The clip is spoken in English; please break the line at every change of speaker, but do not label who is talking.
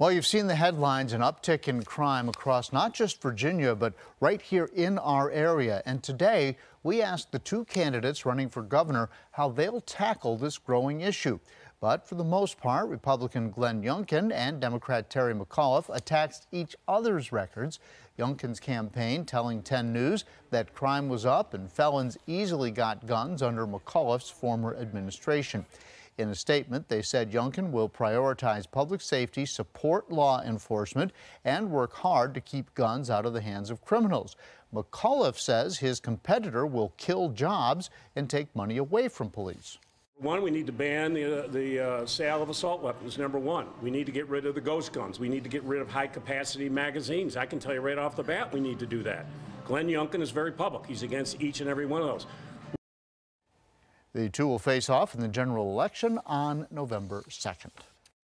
Well, you've seen the headlines an uptick in crime across not just Virginia, but right here in our area. And today, we asked the two candidates running for governor how they'll tackle this growing issue. But for the most part, Republican Glenn Youngkin and Democrat Terry McAuliffe attacked each other's records. Youngkin's campaign telling 10 News that crime was up and felons easily got guns under McAuliffe's former administration. In a statement, they said Youngkin will prioritize public safety, support law enforcement, and work hard to keep guns out of the hands of criminals. McAuliffe says his competitor will kill jobs and take money away from police.
One, we need to ban the, uh, the uh, sale of assault weapons, number one. We need to get rid of the ghost guns. We need to get rid of high capacity magazines. I can tell you right off the bat we need to do that. Glenn Youngkin is very public. He's against each and every one of those.
The two will face off in the general election on November 2nd.